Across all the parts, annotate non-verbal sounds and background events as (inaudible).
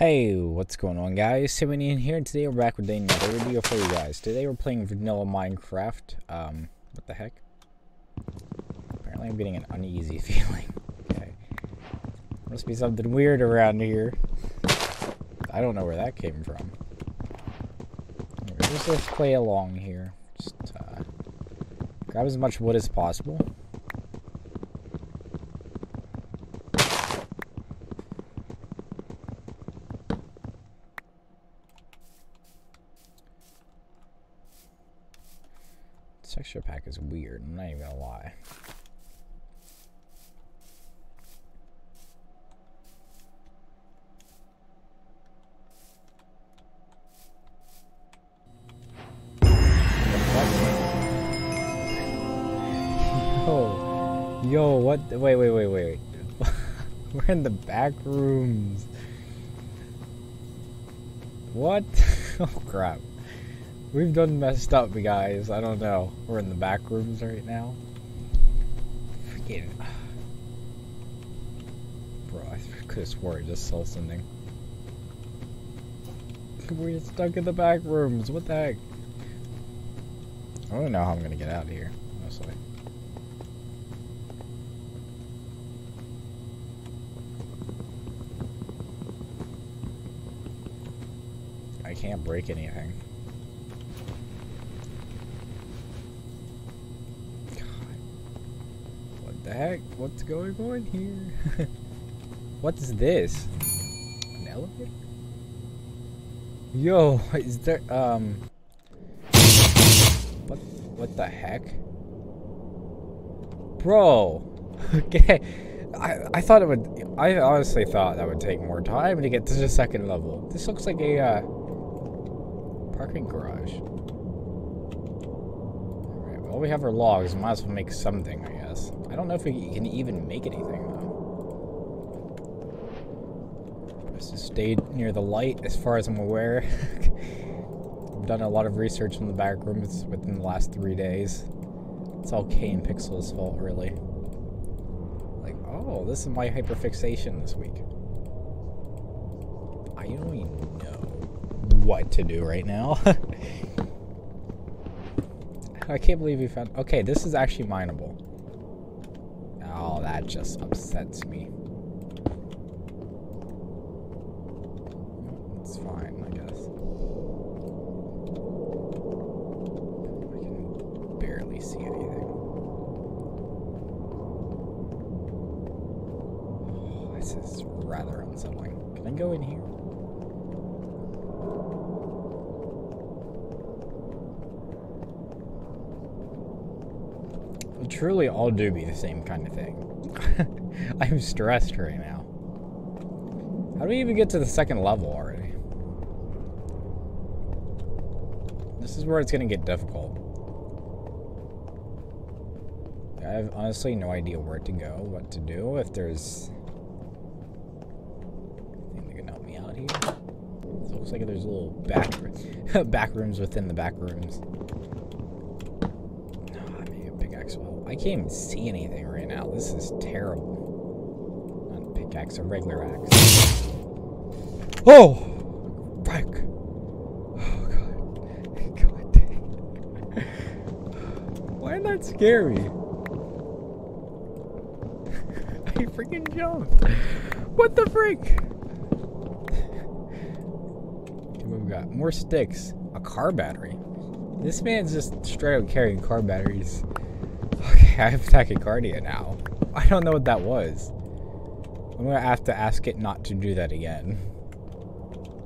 Hey, what's going on guys? Semi Neon here, and today we're back with another video for you guys. Today we're playing vanilla Minecraft. Um, what the heck? Apparently I'm getting an uneasy (laughs) feeling. Okay. Must be something weird around here. I don't know where that came from. Let's just play along here. Just, uh, grab as much wood as possible. Texture pack is weird, I'm not even gonna lie. Yo, yo, what? Wait, wait, wait, wait. (laughs) We're in the back rooms. What? (laughs) oh crap. We've done messed up, guys. I don't know. We're in the back rooms right now. Freaking. Bro, I could have swore I just saw something. We're stuck in the back rooms. What the heck? I don't know how I'm gonna get out of here, honestly. I can't break anything. the heck? What's going on here? (laughs) what is this? An elevator? Yo, (laughs) is there, um... What, what the heck? Bro! (laughs) Okay, I, I thought it would, I honestly thought that would take more time to get to the second level. This looks like a, uh, parking garage. Alright, well we have our logs, might as well make something, guess. I don't know if we can even make anything, though. Just stayed near the light, as far as I'm aware. (laughs) I've done a lot of research in the back rooms within the last three days. It's all Kane Pixel's fault, really. Like, oh, this is my hyperfixation this week. I don't even know what to do right now. (laughs) I can't believe we found... Okay, this is actually mineable. That just upsets me. It's fine, I guess. I can barely see anything. Oh, (sighs) this is rather unsettling. Can I go in here? truly all do be the same kind of thing. (laughs) I'm stressed right now. How do we even get to the second level already? This is where it's going to get difficult. I have honestly no idea where to go, what to do, if there's... Anything that can help me out here. It looks like there's little back, (laughs) back rooms within the back rooms. I can't even see anything right now. This is terrible. Not a pickaxe, a regular axe. Oh! Frick! Oh, God. (laughs) God dang. (laughs) Why is that scary? (laughs) I freaking jumped. What the freak? What we got? More sticks. A car battery. This man's just straight up carrying car batteries. I have tachycardia now. I don't know what that was. I'm gonna have to ask it not to do that again.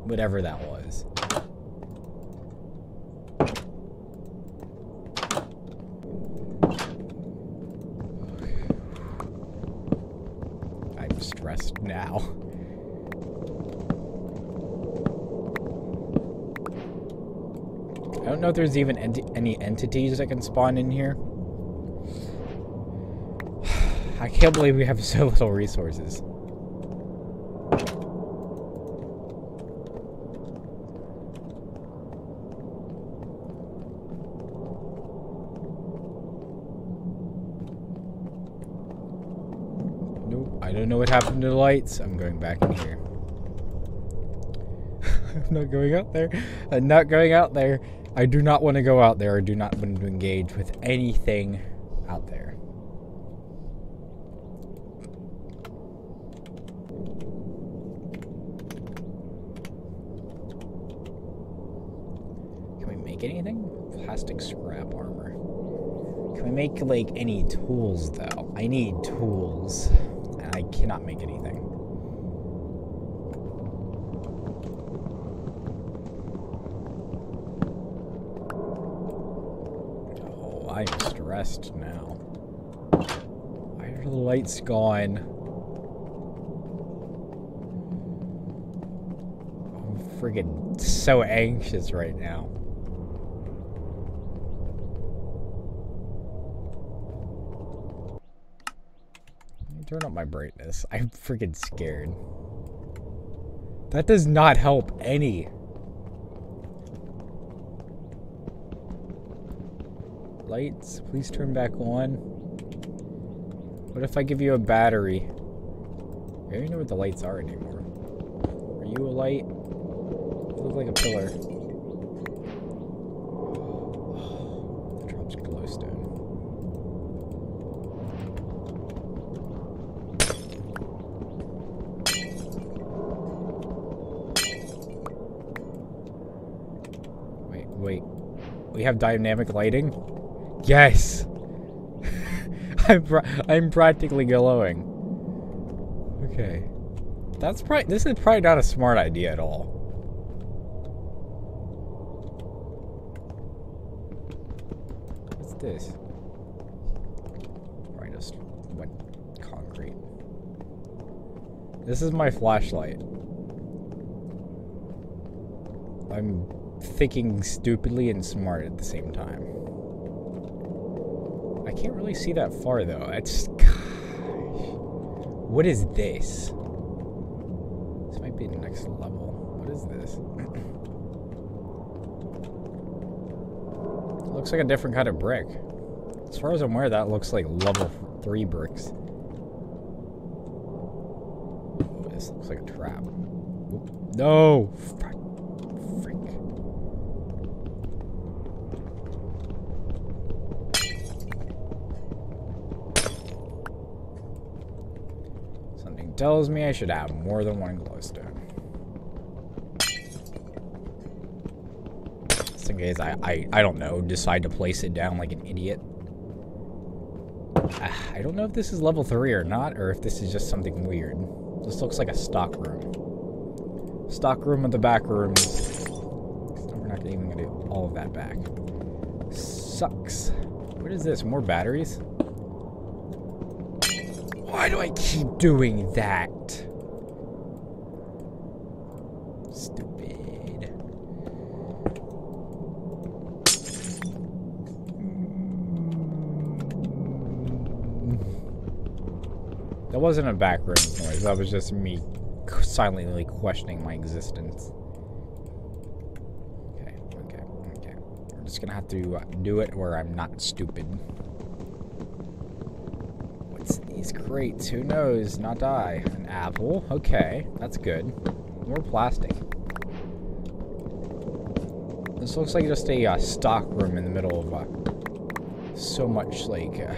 Whatever that was. I'm stressed now. I don't know if there's even ent any entities that can spawn in here. I can't believe we have so little resources. Nope, I don't know what happened to the lights. I'm going back in here. (laughs) I'm not going out there. I'm not going out there. I do not want to go out there. I do not want to engage with anything out there. Make anything? Plastic scrap armor. Can we make, like, any tools, though? I need tools. And I cannot make anything. Oh, I'm stressed now. Why are the lights gone? I'm friggin' so anxious right now. Turn up my brightness. I'm freaking scared. That does not help any. Lights, please turn back on. What if I give you a battery? I don't even know what the lights are anymore. Are you a light? You look like a pillar. That drops glowstone. Wait. We have dynamic lighting? Yes! (laughs) I'm, I'm practically glowing. Okay. That's probably, this is probably not a smart idea at all. What's this? Probably just wet concrete. This is my flashlight. I'm thinking stupidly and smart at the same time. I can't really see that far though. It's gosh. (sighs) What is this? This might be the next level. What is this? (clears throat) looks like a different kind of brick. As far as I'm aware, that looks like level three bricks. This looks like a trap. No! Frick. Frick. Something tells me I should have more than one glowstone. Just in case I, I, I don't know, decide to place it down like an idiot. Ah, I don't know if this is level 3 or not, or if this is just something weird. This looks like a stock room. Stock room of the back rooms. We're not even gonna do all of that back. Sucks. What is this? More batteries? Why do I keep doing that? Stupid. That wasn't a background noise. That was just me silently questioning my existence. Okay, okay, okay. We're just gonna have to uh, do it where I'm not stupid. Crates? Who knows? Not die. An apple? Okay, that's good. More plastic. This looks like just a uh, stock room in the middle of uh, so much like. Uh,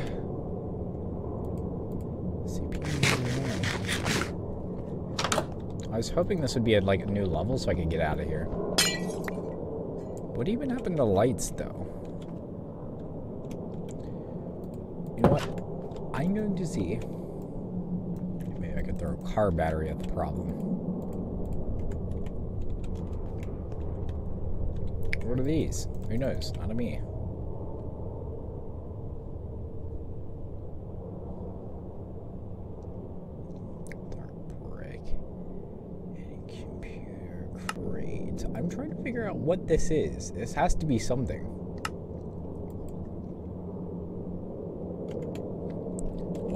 I was hoping this would be at like a new level so I could get out of here. What even happened to lights though? You know what? I'm going to see. Maybe I could throw a car battery at the problem. What are these? Who knows? Not a me. Dark break and computer crates. I'm trying to figure out what this is. This has to be something.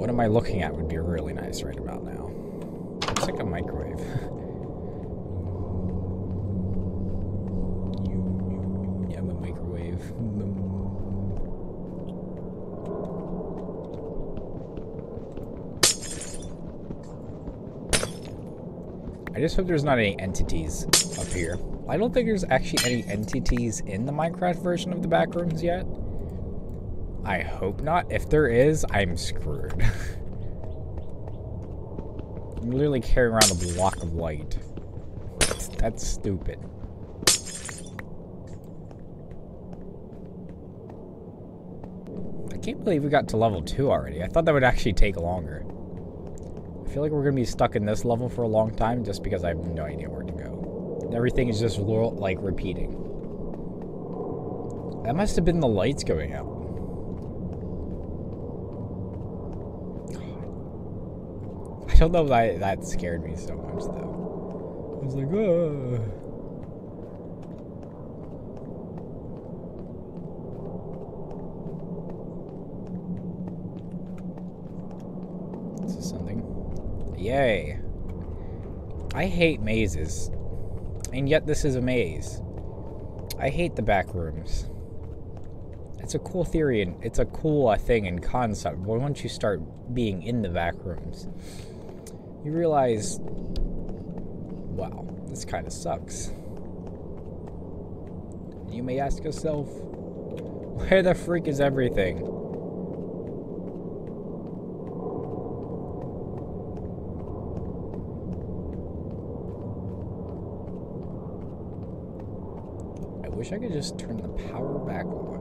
What am I looking at would be really nice right about now. Looks like a microwave. (laughs) I'm a microwave. I just hope there's not any entities up here. I don't think there's actually any entities in the Minecraft version of the backrooms yet. I hope not. If there is, I'm screwed. (laughs) I'm literally carrying around a block of light. That's, that's stupid. I can't believe we got to level 2 already. I thought that would actually take longer. I feel like we're going to be stuck in this level for a long time just because I have no idea where to go. Everything is just like repeating. That must have been the lights going out. I don't know why that scared me so much though. I was like, oh. This is something. Yay. I hate mazes. And yet this is a maze. I hate the back rooms. It's a cool theory and it's a cool uh, thing and concept, but once you start being in the back rooms, you realize, wow, this kind of sucks. You may ask yourself, where the freak is everything? I wish I could just turn the power back on.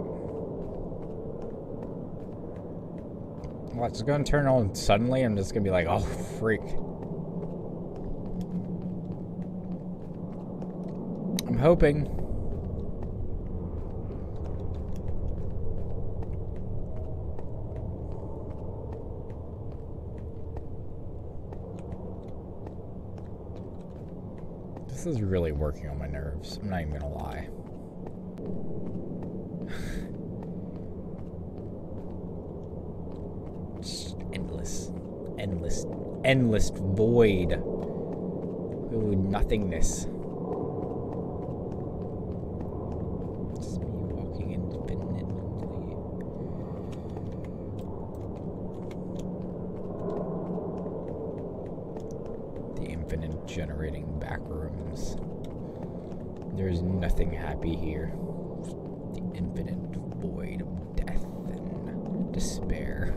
Well, it's going to turn on suddenly. I'm just going to be like, oh, freak. I'm hoping. This is really working on my nerves. I'm not even gonna lie. endless, endless, void. Ooh, nothingness. Just me walking. The infinite generating back rooms. There's nothing happy here. The infinite void of death and despair.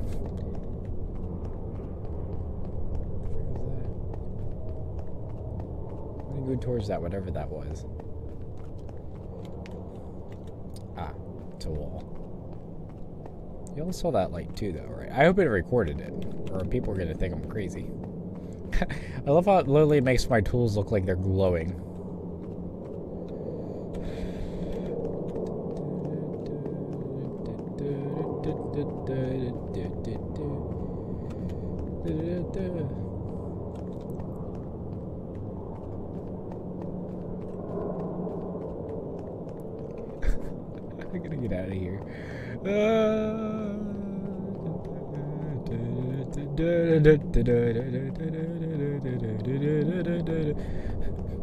Towards that, whatever that was. Ah, it's a wall. You all saw that light too, though, right? I hope it recorded it, or people are gonna think I'm crazy. (laughs) I love how it literally makes my tools look like they're glowing. (laughs) I gotta out of here.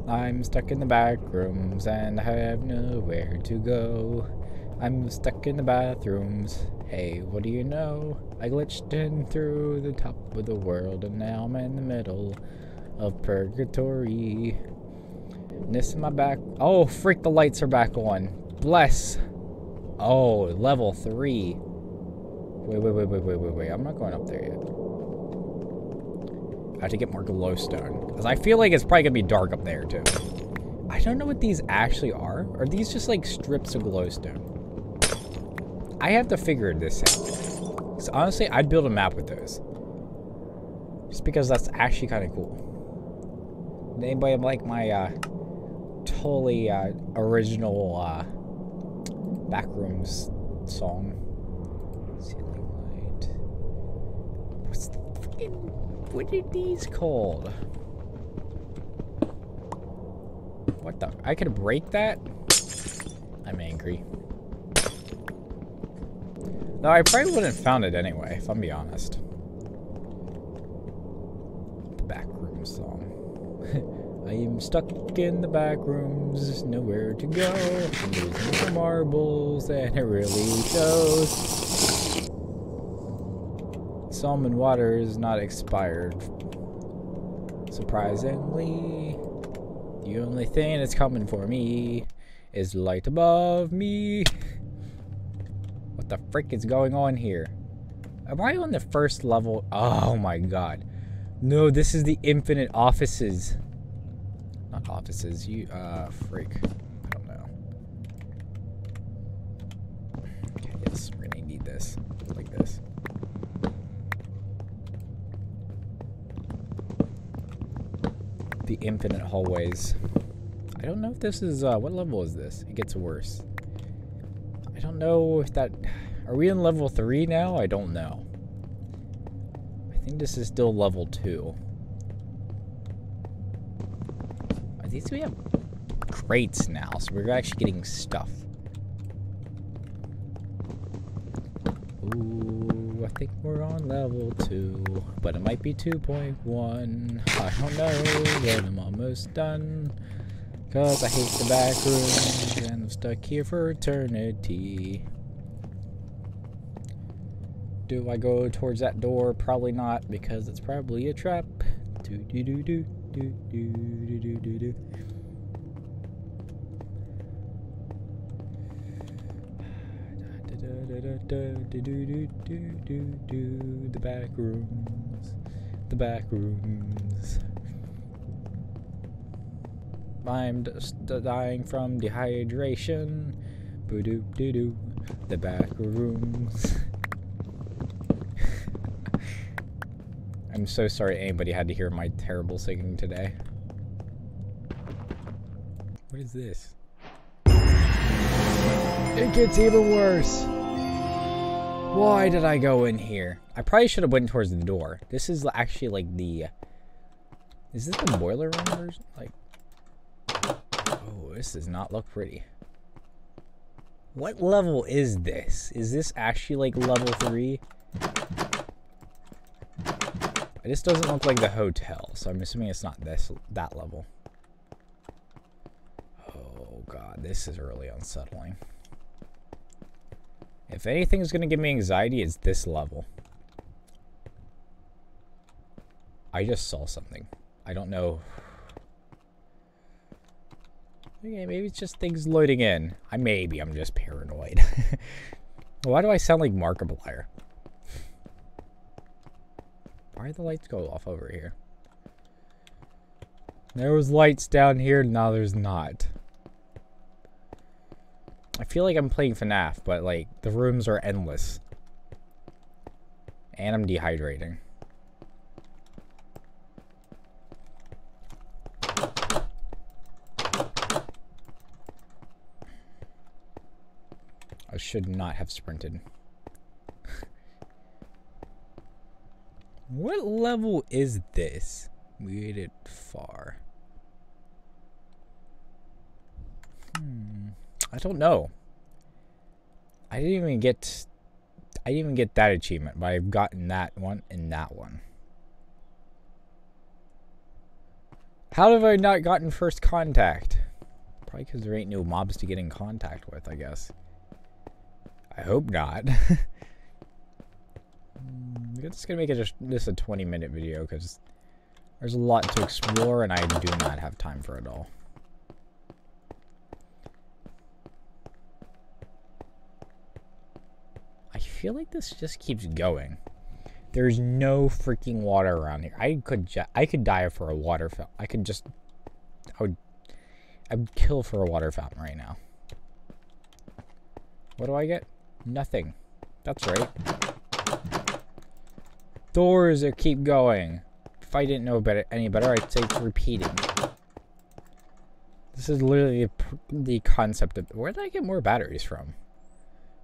I'm stuck in the back rooms and I have nowhere to go. I'm stuck in the bathrooms. Hey, what do you know? I glitched in through the top of the world and now I'm in the middle of purgatory. This in my back. Oh, freak, the lights are back on. Bless. Oh, level three. Wait, wait, wait, wait, wait, wait, wait. I'm not going up there yet. I have to get more glowstone. Because I feel like it's probably going to be dark up there, too. I don't know what these actually are. Are these just, like, strips of glowstone? I have to figure this out. Because honestly, I'd build a map with those. Just because that's actually kind of cool. Anybody like my, uh, totally, uh, original, uh, Backrooms song. Ceiling light. What's the fucking. What are these called? What the? I could break that? I'm angry. No, I probably wouldn't have found it anyway, if I'm being honest. The backroom song. I am stuck in the back rooms, nowhere to go. I'm losing my marbles, and it really shows. Almond water is not expired. Surprisingly. The only thing that's coming for me is light above me. What the frick is going on here? Am I on the first level? Oh my god. No, this is the infinite offices. Offices, you, uh, freak. I don't know. Okay, yes, we're gonna need this. Like this. The infinite hallways. I don't know if this is, uh, what level is this? It gets worse. I don't know if that... Are we in level 3 now? I don't know. I think this is still level 2. At least we have crates now, so we're actually getting stuff. Ooh, I think we're on level 2, but it might be 2.1. I don't know, but I'm almost done. Cause I hate the back rooms and I'm stuck here for eternity. Do I go towards that door? Probably not, because it's probably a trap. Do do do do do do do do do do. (sighs) The back rooms, the back rooms. I'm dying from dehydration. Boo doo doo doo. The back rooms. (laughs) I'm so sorry anybody had to hear my terrible singing today. What is this? It gets even worse. Why did I go in here? I probably should have went towards the door. This is actually like the... Is this the boiler room version? Like, Oh, this does not look pretty. What level is this? Is this actually like level 3? This doesn't look like the hotel, so I'm assuming it's not this that level. Oh god, this is really unsettling. If anything is going to give me anxiety, it's this level. I just saw something. I don't know Okay, maybe it's just things loading in. I maybe I'm just paranoid. (laughs) Why do I sound like Markiplier? Why did the lights go off over here? There was lights down here, now there's not. I feel like I'm playing FNAF, but like the rooms are endless. And I'm dehydrating. I should not have sprinted. What level is this? We made it far. Hmm. I don't know. I didn't even get I didn't even get that achievement, but I've gotten that one and that one. How have I not gotten first contact? Probably because there ain't no mobs to get in contact with, I guess. I hope not. (laughs) I'm just gonna make it just this a 20 minute video because there's a lot to explore and I do not have time for it all. I feel like this just keeps going. There's no freaking water around here. I could I could die for a water fountain. I could just I would I would kill for a water fountain right now. What do I get? Nothing. That's right. Doors that keep going. If I didn't know better, any better, I'd say it's repeating. This is literally the concept of... Where did I get more batteries from?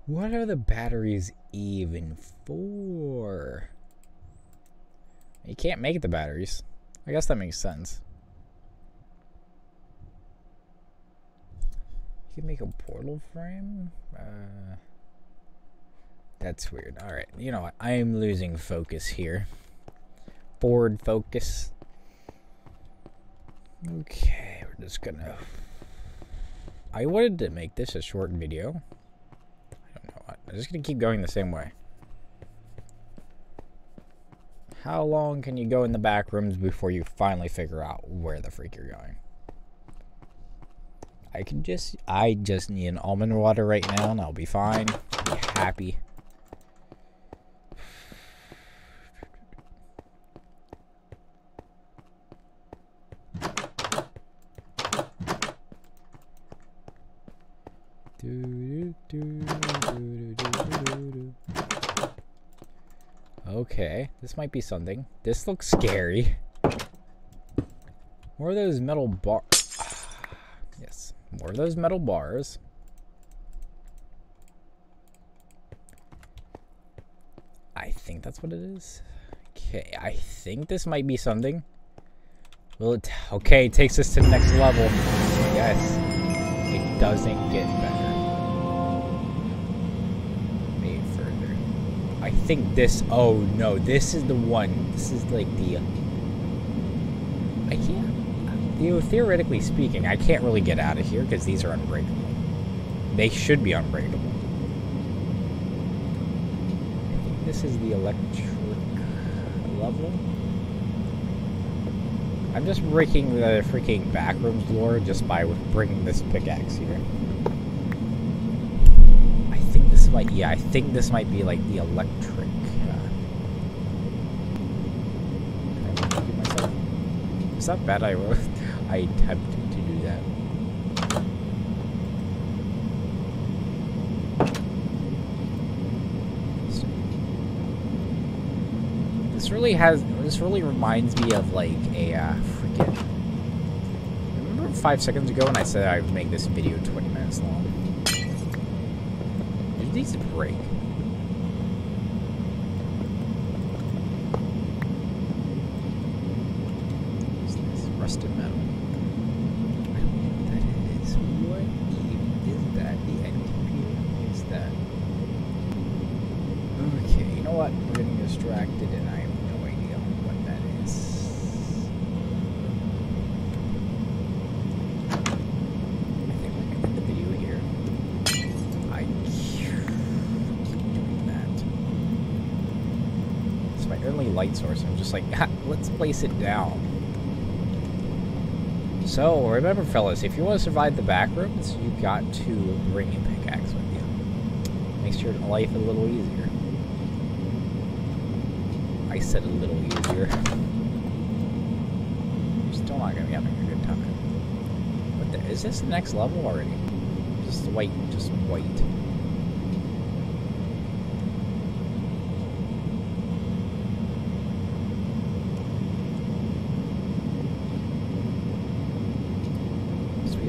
What are the batteries even for? You can't make the batteries. I guess that makes sense. You can make a portal frame? Uh... That's weird. Alright, you know what? I am losing focus here. Forward focus. Okay, we're just gonna... I wanted to make this a short video. I don't know what. I'm just gonna keep going the same way. How long can you go in the back rooms before you finally figure out where the freak you're going? I can just, I just need an almond water right now and I'll be fine. Be happy. Okay, this might be something. This looks scary. More of those metal bars. (sighs) yes, more of those metal bars. I think that's what it is. Okay, I think this might be something. Will it? Okay, it takes us to the next level. Yes, it doesn't get better. Think this, oh no, this is the one. This is like the, uh, I can't, you know, theoretically speaking, I can't really get out of here because these are unbreakable. They should be unbreakable. I think this is the electric level. I'm just breaking the freaking backrooms lore just by bringing this pickaxe here might, yeah, I think this might be like the electric. Uh, Is that bad? I (laughs) I attempted to do that. This really has. This really reminds me of like a uh, freaking. Remember five seconds ago when I said I would make this video 20 minutes long? A break. Rusted metal. I don't know what that is. What even is that? The end computer? Is that? Okay, you know what? We're getting distracted and I light source. I'm just like, let's place it down. So, remember fellas, if you want to survive the back rooms, you got to bring a pickaxe with you. Makes your life a little easier. I said a little easier. You're (laughs) still not going to be having a good time. What the, is this the next level already? Just wait, just wait.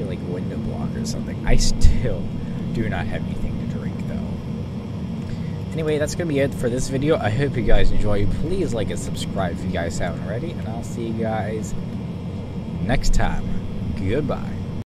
like window block or something. I still do not have anything to drink though. Anyway, that's going to be it for this video. I hope you guys enjoy. Please like and subscribe if you guys haven't already. And I'll see you guys next time. Goodbye.